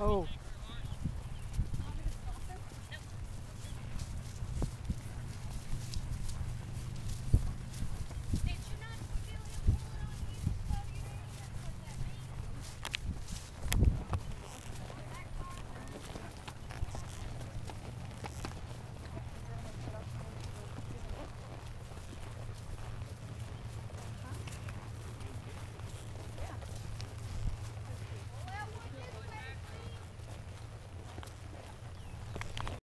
Oh.